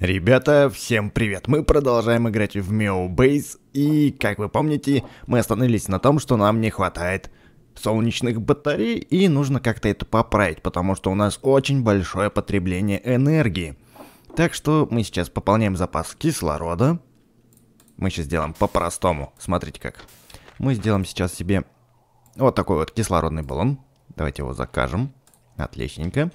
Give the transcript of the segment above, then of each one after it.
Ребята, всем привет! Мы продолжаем играть в Mio Base, и, как вы помните, мы остановились на том, что нам не хватает солнечных батарей, и нужно как-то это поправить, потому что у нас очень большое потребление энергии. Так что мы сейчас пополняем запас кислорода. Мы сейчас сделаем по-простому, смотрите как. Мы сделаем сейчас себе вот такой вот кислородный баллон. Давайте его закажем. Отличненько.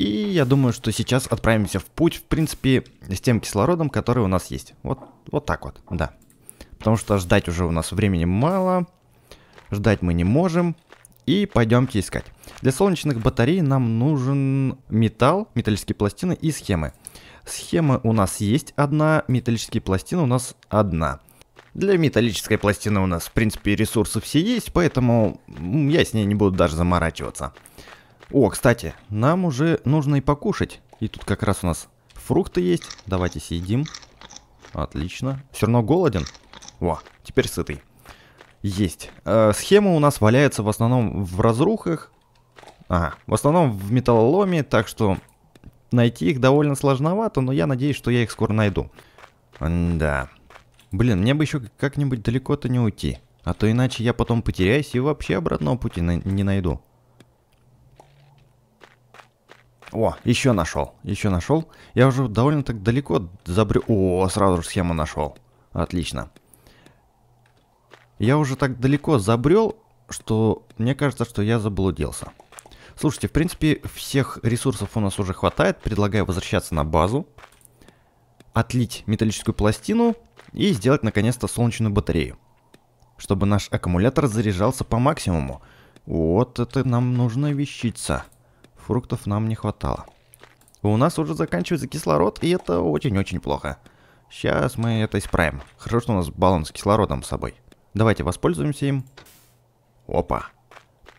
И я думаю, что сейчас отправимся в путь, в принципе, с тем кислородом, который у нас есть. Вот, вот так вот, да. Потому что ждать уже у нас времени мало. Ждать мы не можем. И пойдемте искать. Для солнечных батарей нам нужен металл, металлические пластины и схемы. Схема у нас есть одна, металлические пластины у нас одна. Для металлической пластины у нас, в принципе, ресурсы все есть, поэтому я с ней не буду даже заморачиваться. О, кстати, нам уже нужно и покушать. И тут как раз у нас фрукты есть. Давайте съедим. Отлично. Все равно голоден. Во, теперь сытый. Есть. Э, схема у нас валяется в основном в разрухах. Ага, в основном в металлоломе, так что найти их довольно сложновато, но я надеюсь, что я их скоро найду. Да. Блин, мне бы еще как-нибудь далеко-то не уйти. А то иначе я потом потеряюсь и вообще обратного пути на не найду. О, еще нашел, еще нашел. Я уже довольно так далеко забрел. О, сразу же схему нашел. Отлично. Я уже так далеко забрел, что мне кажется, что я заблудился. Слушайте, в принципе, всех ресурсов у нас уже хватает. Предлагаю возвращаться на базу. Отлить металлическую пластину и сделать наконец-то солнечную батарею. Чтобы наш аккумулятор заряжался по максимуму. Вот это нам нужно вещица фруктов нам не хватало. У нас уже заканчивается кислород, и это очень-очень плохо. Сейчас мы это исправим. Хорошо, что у нас баллон с кислородом с собой. Давайте воспользуемся им. Опа.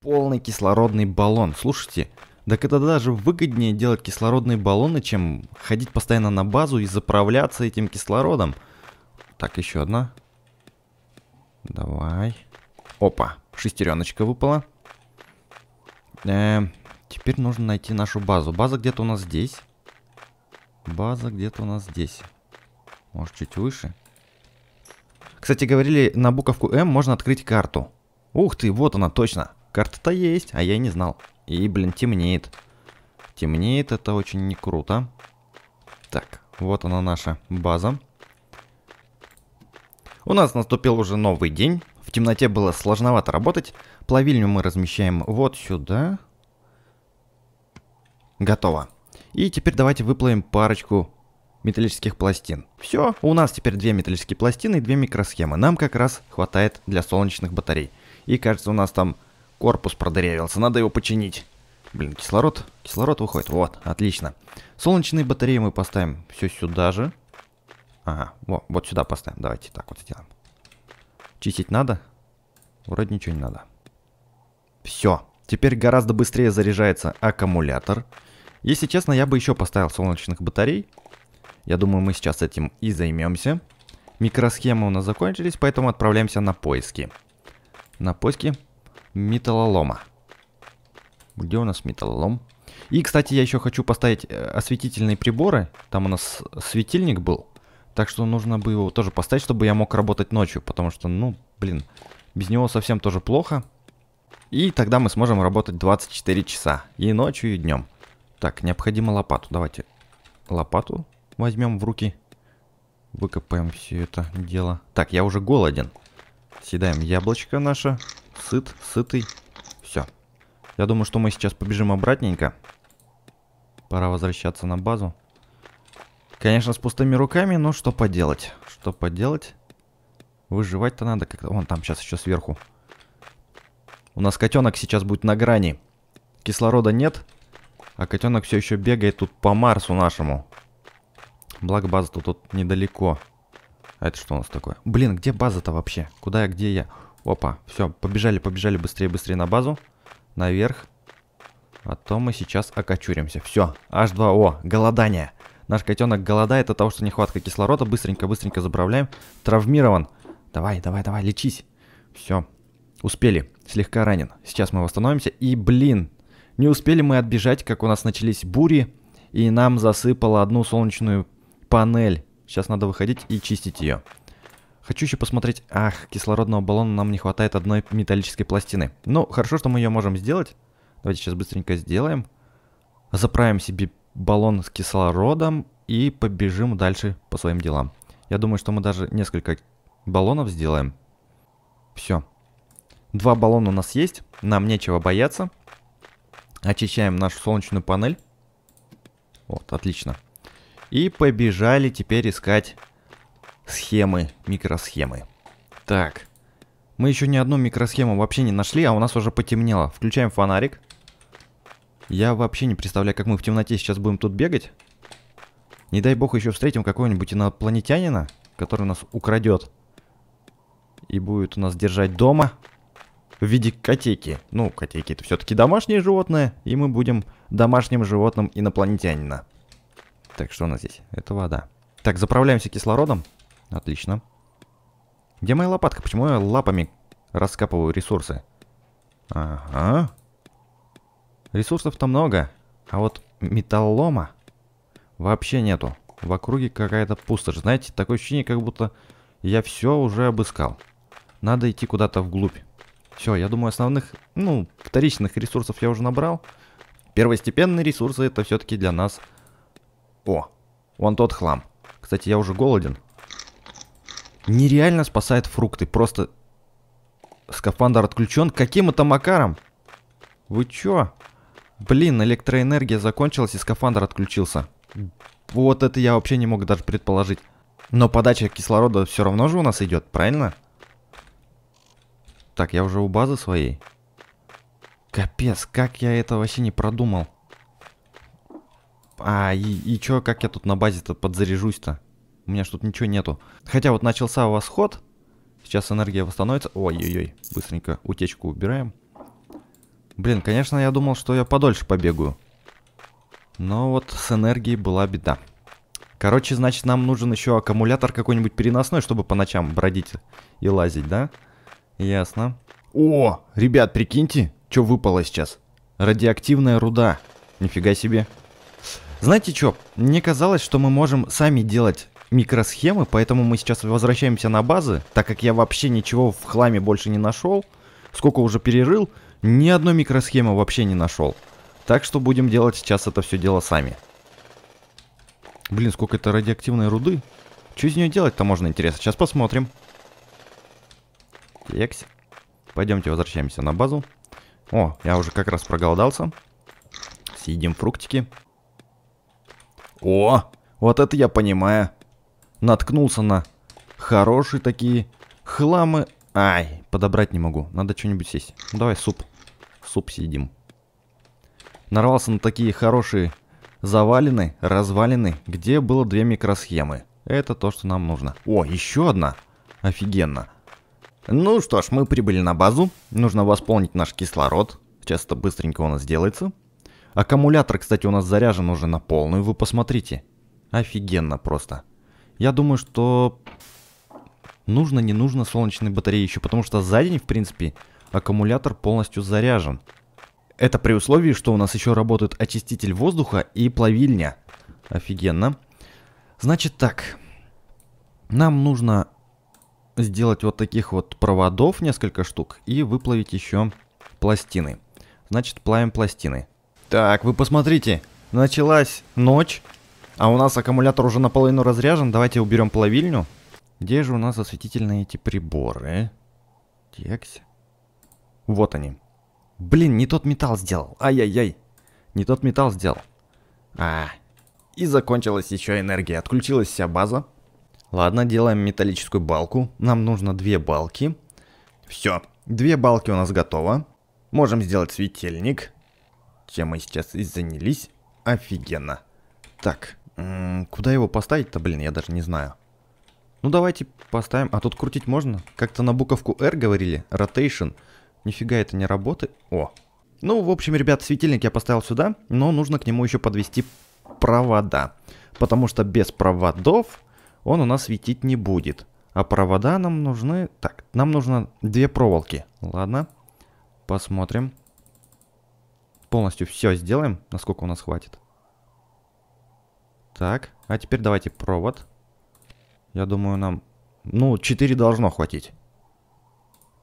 Полный кислородный баллон. Слушайте, так это даже выгоднее делать кислородные баллоны, чем ходить постоянно на базу и заправляться этим кислородом. Так, еще одна. Давай. Опа, шестереночка выпала. Эм, Теперь нужно найти нашу базу. База где-то у нас здесь. База где-то у нас здесь. Может, чуть выше. Кстати, говорили, на буковку М можно открыть карту. Ух ты, вот она, точно. Карта-то есть, а я не знал. И, блин, темнеет. Темнеет, это очень не круто. Так, вот она наша база. У нас наступил уже новый день. В темноте было сложновато работать. Плавильню мы размещаем вот сюда. Готово. И теперь давайте выплавим парочку металлических пластин. Все, у нас теперь две металлические пластины и две микросхемы. Нам как раз хватает для солнечных батарей. И кажется, у нас там корпус продырявился, надо его починить. Блин, кислород, кислород выходит, вот, отлично. Солнечные батареи мы поставим все сюда же. Ага, вот, вот сюда поставим, давайте так вот сделаем. Чистить надо? Вроде ничего не надо. Все, теперь гораздо быстрее заряжается аккумулятор. Если честно, я бы еще поставил солнечных батарей. Я думаю, мы сейчас этим и займемся. Микросхемы у нас закончились, поэтому отправляемся на поиски. На поиски металлолома. Где у нас металлолом? И, кстати, я еще хочу поставить э, осветительные приборы. Там у нас светильник был. Так что нужно бы его тоже поставить, чтобы я мог работать ночью. Потому что, ну, блин, без него совсем тоже плохо. И тогда мы сможем работать 24 часа. И ночью, и днем. Так, необходимо лопату. Давайте лопату возьмем в руки. Выкопаем все это дело. Так, я уже голоден. Съедаем яблочко наше. Сыт, сытый. Все. Я думаю, что мы сейчас побежим обратненько. Пора возвращаться на базу. Конечно, с пустыми руками, но что поделать? Что поделать? Выживать-то надо как-то. Вон там сейчас еще сверху. У нас котенок сейчас будет на грани. Кислорода нет. А котенок все еще бегает тут по Марсу нашему. Благо база тут, тут недалеко. А это что у нас такое? Блин, где база-то вообще? Куда я, где я? Опа, все, побежали, побежали быстрее, быстрее на базу. Наверх. А то мы сейчас окочуримся. Все, H2O, голодание. Наш котенок голодает от того, что нехватка кислорода. Быстренько, быстренько заправляем. Травмирован. Давай, давай, давай, лечись. Все, успели. Слегка ранен. Сейчас мы восстановимся. И, блин, не успели мы отбежать, как у нас начались бури, и нам засыпало одну солнечную панель. Сейчас надо выходить и чистить ее. Хочу еще посмотреть... Ах, кислородного баллона нам не хватает одной металлической пластины. Ну, хорошо, что мы ее можем сделать. Давайте сейчас быстренько сделаем. Заправим себе баллон с кислородом и побежим дальше по своим делам. Я думаю, что мы даже несколько баллонов сделаем. Все. Два баллона у нас есть, нам нечего бояться. Очищаем нашу солнечную панель. Вот, отлично. И побежали теперь искать схемы, микросхемы. Так, мы еще ни одну микросхему вообще не нашли, а у нас уже потемнело. Включаем фонарик. Я вообще не представляю, как мы в темноте сейчас будем тут бегать. Не дай бог еще встретим какого-нибудь инопланетянина, который нас украдет. И будет у нас держать дома в виде котейки. Ну, котейки это все-таки домашнее животное, и мы будем домашним животным инопланетянина. Так, что у нас здесь? Это вода. Так, заправляемся кислородом. Отлично. Где моя лопатка? Почему я лапами раскапываю ресурсы? Ага. Ресурсов-то много, а вот металлома вообще нету. В округе какая-то пустошь. Знаете, такое ощущение, как будто я все уже обыскал. Надо идти куда-то вглубь. Все, я думаю, основных, ну, вторичных ресурсов я уже набрал. Первостепенные ресурсы это все-таки для нас... О, вон тот хлам. Кстати, я уже голоден. Нереально спасает фрукты. Просто скафандр отключен. Каким это макаром? Вы чё? Блин, электроэнергия закончилась и скафандр отключился. Вот это я вообще не мог даже предположить. Но подача кислорода все равно же у нас идет, правильно? Так, я уже у базы своей. Капец, как я это вообще не продумал. А, и, и чё, как я тут на базе-то подзаряжусь-то? У меня ж тут ничего нету. Хотя вот начался восход. Сейчас энергия восстановится. Ой-ой-ой, быстренько утечку убираем. Блин, конечно, я думал, что я подольше побегаю. Но вот с энергией была беда. Короче, значит, нам нужен еще аккумулятор какой-нибудь переносной, чтобы по ночам бродить и лазить, да? Ясно. О, ребят, прикиньте, что выпало сейчас. Радиоактивная руда. Нифига себе. Знаете что, мне казалось, что мы можем сами делать микросхемы, поэтому мы сейчас возвращаемся на базы, так как я вообще ничего в хламе больше не нашел. Сколько уже перерыл, ни одной микросхемы вообще не нашел. Так что будем делать сейчас это все дело сами. Блин, сколько это радиоактивной руды. Что из нее делать-то можно, интересно? Сейчас посмотрим. Текс. Пойдемте возвращаемся на базу. О, я уже как раз проголодался. Съедим фруктики. О, вот это я понимаю. Наткнулся на хорошие такие хламы Ай, подобрать не могу. Надо что-нибудь сесть. давай суп. Суп съедим. Нарвался на такие хорошие завалины, развалины, где было две микросхемы. Это то, что нам нужно. О, еще одна. Офигенно. Ну что ж, мы прибыли на базу. Нужно восполнить наш кислород. Сейчас это быстренько у нас делается. Аккумулятор, кстати, у нас заряжен уже на полную. Вы посмотрите. Офигенно просто. Я думаю, что нужно, не нужно солнечной батареи еще, потому что за день, в принципе, аккумулятор полностью заряжен. Это при условии, что у нас еще работает очиститель воздуха и плавильня. Офигенно. Значит так, нам нужно сделать вот таких вот проводов несколько штук и выплавить еще пластины. Значит, плавим пластины. Так, вы посмотрите, началась ночь, а у нас аккумулятор уже наполовину разряжен. Давайте уберем плавильню. Где же у нас осветительные эти приборы? Текс. Вот они. Блин, не тот металл сделал. Ай-яй-яй. Не тот металл сделал. А, и закончилась еще энергия. Отключилась вся база. Ладно, делаем металлическую балку. Нам нужно две балки. Все, две балки у нас готово. Можем сделать светильник. Чем мы сейчас и занялись. Офигенно. Так, куда его поставить-то, блин, я даже не знаю. Ну давайте поставим. А тут крутить можно? Как-то на буковку R говорили. Rotation. Нифига это не работает. О. Ну, в общем, ребят, светильник я поставил сюда, но нужно к нему еще подвести провода. Потому что без проводов он у нас светить не будет. А провода нам нужны... Так, нам нужно две проволоки. Ладно. Посмотрим. Полностью все сделаем, насколько у нас хватит. Так, а теперь давайте провод. Я думаю, нам... Ну, 4 должно хватить.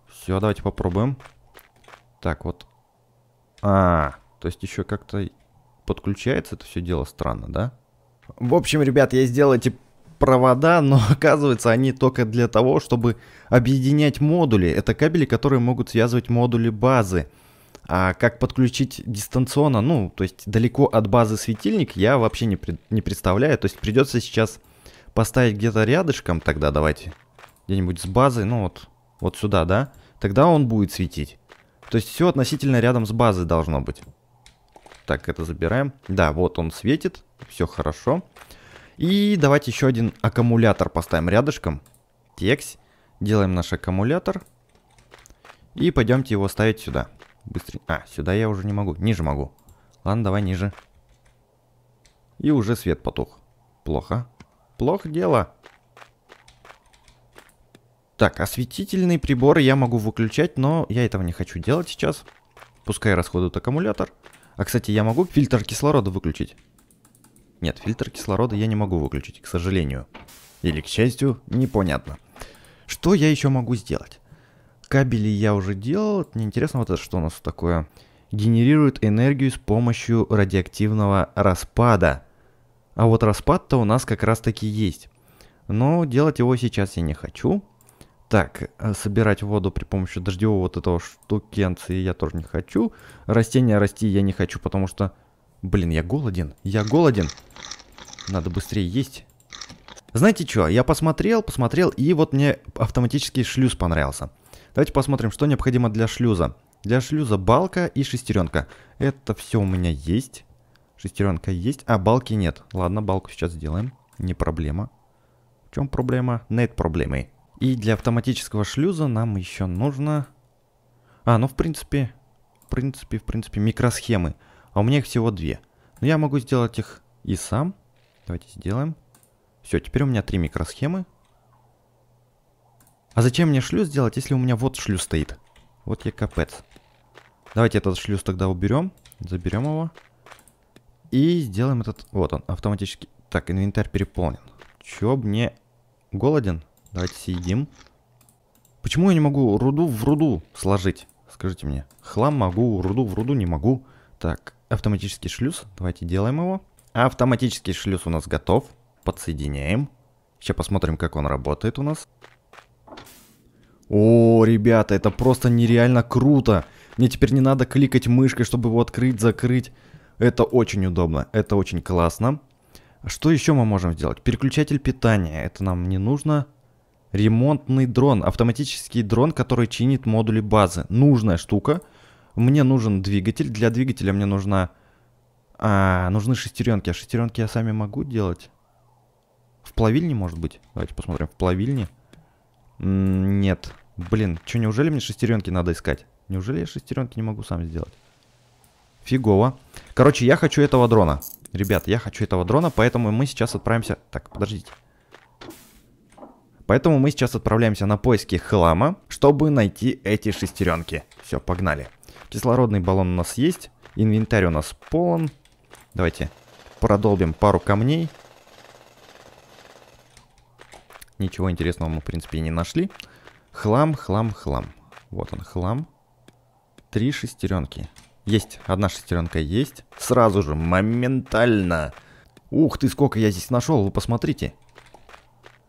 Все, давайте попробуем. Так, вот. А, то есть еще как-то подключается это все дело странно, да? В общем, ребят, я сделал эти провода, но оказывается они только для того, чтобы объединять модули. Это кабели, которые могут связывать модули базы. А как подключить дистанционно, ну, то есть далеко от базы светильник, я вообще не, не представляю. То есть придется сейчас поставить где-то рядышком, тогда давайте, где-нибудь с базой, ну вот, вот сюда, да? Тогда он будет светить. То есть все относительно рядом с базой должно быть. Так, это забираем. Да, вот он светит, все хорошо. И давайте еще один аккумулятор поставим рядышком. Текс. Делаем наш аккумулятор. И пойдемте его ставить сюда. Быстрее. А, сюда я уже не могу. Ниже могу. Ладно, давай ниже. И уже свет потух. Плохо. Плохо дело. Так, осветительные приборы я могу выключать, но я этого не хочу делать сейчас. Пускай расходует аккумулятор. А, кстати, я могу фильтр кислорода выключить? Нет, фильтр кислорода я не могу выключить, к сожалению. Или к счастью, непонятно. Что я еще могу сделать? Кабели я уже делал. Мне интересно, вот это что у нас такое. Генерирует энергию с помощью радиоактивного распада. А вот распад-то у нас как раз таки есть. Но делать его сейчас я не хочу. Так, э, собирать воду при помощи дождевого вот этого штукенции я тоже не хочу. Растения расти я не хочу, потому что... Блин, я голоден. Я голоден. Надо быстрее есть. Знаете что, я посмотрел, посмотрел, и вот мне автоматический шлюз понравился. Давайте посмотрим, что необходимо для шлюза. Для шлюза балка и шестеренка. Это все у меня есть. Шестеренка есть, а балки нет. Ладно, балку сейчас сделаем. Не проблема. В чем проблема? Нет проблемы. И для автоматического шлюза нам еще нужно... А, ну в принципе, в принципе, в принципе, микросхемы. А у меня их всего две. Но я могу сделать их и сам. Давайте сделаем. Все, теперь у меня три микросхемы. А зачем мне шлюз сделать, если у меня вот шлюз стоит? Вот я капец. Давайте этот шлюз тогда уберем. Заберем его. И сделаем этот... Вот он, автоматически. Так, инвентарь переполнен. Чё мне... Голоден? Давайте съедим. Почему я не могу руду в руду сложить? Скажите мне. Хлам могу, руду в руду не могу. Так, автоматический шлюз. Давайте делаем его. Автоматический шлюз у нас готов. Подсоединяем. Сейчас посмотрим, как он работает у нас. О, ребята, это просто нереально круто. Мне теперь не надо кликать мышкой, чтобы его открыть, закрыть. Это очень удобно, это очень классно. Что еще мы можем сделать? Переключатель питания. Это нам не нужно. Ремонтный дрон. Автоматический дрон, который чинит модули базы. Нужная штука. Мне нужен двигатель. Для двигателя мне нужна... А, нужны шестеренки. А шестеренки я сами могу делать? В плавильне, может быть? Давайте посмотрим. В плавильне? Нет. Блин, что, неужели мне шестеренки надо искать? Неужели я шестеренки не могу сам сделать? Фигово. Короче, я хочу этого дрона. Ребят, я хочу этого дрона, поэтому мы сейчас отправимся... Так, подождите. Поэтому мы сейчас отправляемся на поиски хлама, чтобы найти эти шестеренки. Все, погнали. Кислородный баллон у нас есть. Инвентарь у нас полон. Давайте продолбим пару камней. Ничего интересного мы, в принципе, и не нашли. Хлам, хлам, хлам. Вот он, хлам. Три шестеренки. Есть, одна шестеренка есть. Сразу же, моментально. Ух ты, сколько я здесь нашел, вы посмотрите.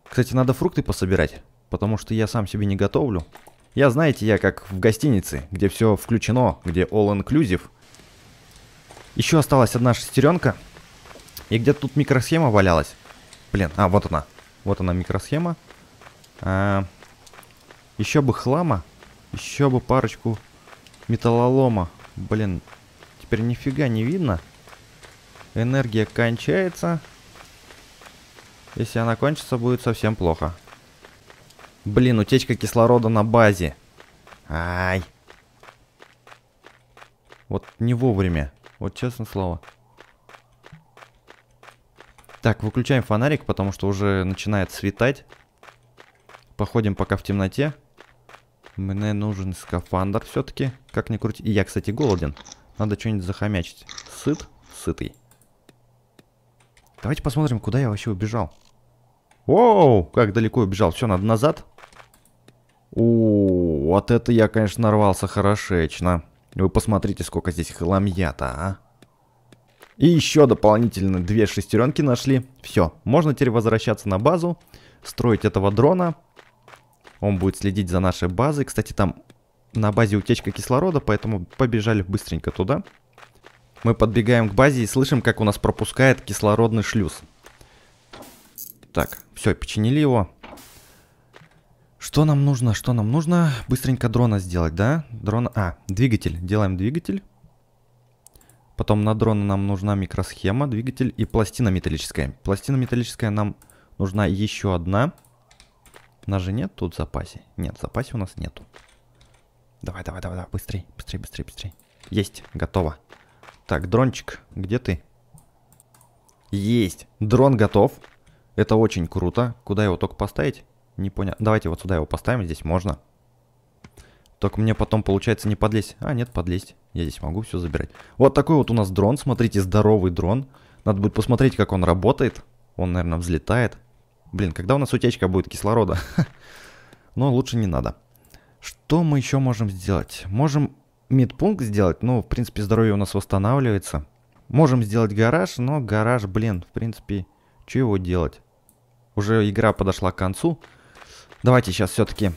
Кстати, надо фрукты пособирать, потому что я сам себе не готовлю. Я, знаете, я как в гостинице, где все включено, где all inclusive. Еще осталась одна шестеренка. И где-то тут микросхема валялась. Блин, а, вот она. Вот она микросхема. А, еще бы хлама. Еще бы парочку металлолома. Блин, теперь нифига не видно. Энергия кончается. Если она кончится, будет совсем плохо. Блин, утечка кислорода на базе. Ай. Вот не вовремя. Вот честное слово. Так, выключаем фонарик, потому что уже начинает светать. Походим пока в темноте. Мне нужен скафандр все-таки. Как ни крути. И я, кстати, голоден. Надо что-нибудь захомячить. Сыт? Сытый. Давайте посмотрим, куда я вообще убежал. Оу, как далеко убежал. Все, надо назад. О, вот это я, конечно, нарвался хорошечно. Вы посмотрите, сколько здесь хламья-то, а. И еще дополнительно две шестеренки нашли. Все, можно теперь возвращаться на базу, строить этого дрона. Он будет следить за нашей базой. Кстати, там на базе утечка кислорода, поэтому побежали быстренько туда. Мы подбегаем к базе и слышим, как у нас пропускает кислородный шлюз. Так, все, починили его. Что нам нужно? Что нам нужно? Быстренько дрона сделать, да? Дрона... А, двигатель. Делаем двигатель. Потом на дрона нам нужна микросхема, двигатель и пластина металлическая. Пластина металлическая нам нужна еще одна. Нас же нет тут в запасе? Нет, в запасе у нас нету. Давай, давай, давай, давай, быстрей, быстрей, быстрей, быстрей. Есть, готово. Так, дрончик, где ты? Есть, дрон готов. Это очень круто. Куда его только поставить? Не понял. Давайте вот сюда его поставим, здесь можно. Только мне потом получается не подлезть. А, нет, подлезть. Я здесь могу все забирать. Вот такой вот у нас дрон. Смотрите, здоровый дрон. Надо будет посмотреть, как он работает. Он, наверное, взлетает. Блин, когда у нас утечка будет кислорода? Но лучше не надо. Что мы еще можем сделать? Можем медпункт сделать. Ну, в принципе, здоровье у нас восстанавливается. Можем сделать гараж, но гараж, блин, в принципе, что его делать? Уже игра подошла к концу. Давайте сейчас все-таки...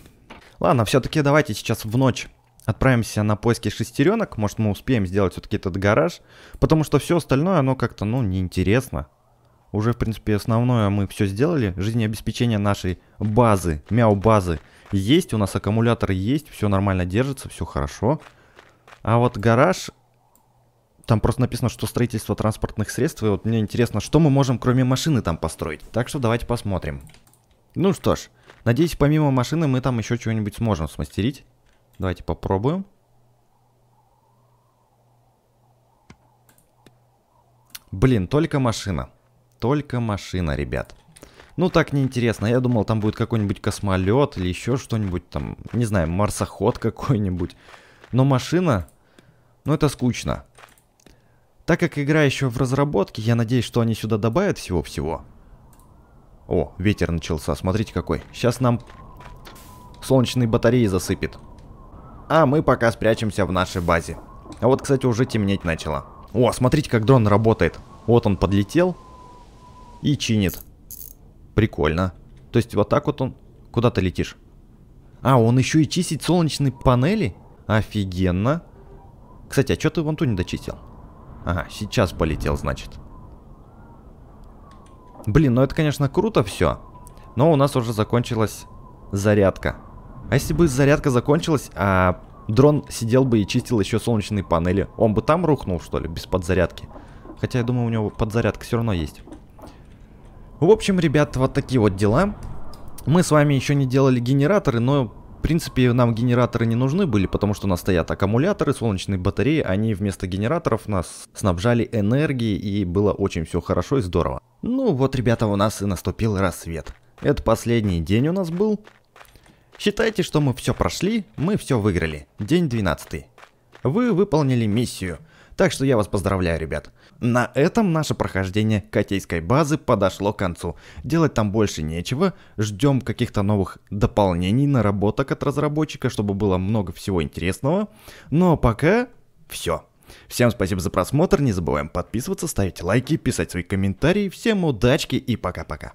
Ладно, все-таки давайте сейчас в ночь отправимся на поиски шестеренок. Может, мы успеем сделать все-таки этот гараж. Потому что все остальное, оно как-то, ну, неинтересно. Уже, в принципе, основное мы все сделали. Жизнеобеспечение нашей базы, мяу-базы есть. У нас аккумуляторы есть, все нормально держится, все хорошо. А вот гараж... Там просто написано, что строительство транспортных средств. И вот мне интересно, что мы можем кроме машины там построить. Так что давайте посмотрим. Ну что ж, Надеюсь, помимо машины мы там еще чего-нибудь сможем смастерить. Давайте попробуем. Блин, только машина. Только машина, ребят. Ну, так неинтересно. Я думал, там будет какой-нибудь космолет или еще что-нибудь там. Не знаю, марсоход какой-нибудь. Но машина... Ну, это скучно. Так как игра еще в разработке, я надеюсь, что они сюда добавят всего-всего. О, ветер начался, смотрите какой. Сейчас нам солнечные батареи засыпет. А мы пока спрячемся в нашей базе. А вот, кстати, уже темнеть начало. О, смотрите, как дрон работает. Вот он подлетел и чинит. Прикольно. То есть вот так вот он... Куда ты летишь? А, он еще и чистит солнечные панели? Офигенно. Кстати, а что ты вон ту не дочистил? Ага, сейчас полетел, значит. Блин, ну это, конечно, круто все. Но у нас уже закончилась зарядка. А если бы зарядка закончилась, а дрон сидел бы и чистил еще солнечные панели, он бы там рухнул, что ли, без подзарядки? Хотя, я думаю, у него подзарядка все равно есть. В общем, ребят, вот такие вот дела. Мы с вами еще не делали генераторы, но в принципе, нам генераторы не нужны были, потому что у нас стоят аккумуляторы, солнечные батареи. Они вместо генераторов нас снабжали энергией, и было очень все хорошо и здорово. Ну вот, ребята, у нас и наступил рассвет. Это последний день у нас был. Считайте, что мы все прошли, мы все выиграли. День 12. Вы выполнили миссию. Так что я вас поздравляю, ребят. На этом наше прохождение Котейской базы подошло к концу. Делать там больше нечего. Ждем каких-то новых дополнений, наработок от разработчика, чтобы было много всего интересного. Но пока все. Всем спасибо за просмотр, не забываем подписываться, ставить лайки, писать свои комментарии. Всем удачки и пока-пока.